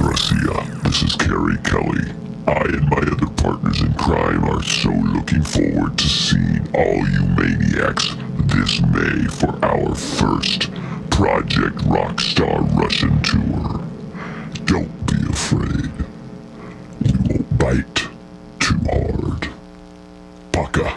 Thracia. This is Keri Kelli. I and my other partners in crime are so looking forward to seeing all you maniacs this May for our first Project Rockstar Russian tour. Don't be afraid. We won't bite too hard. Paka.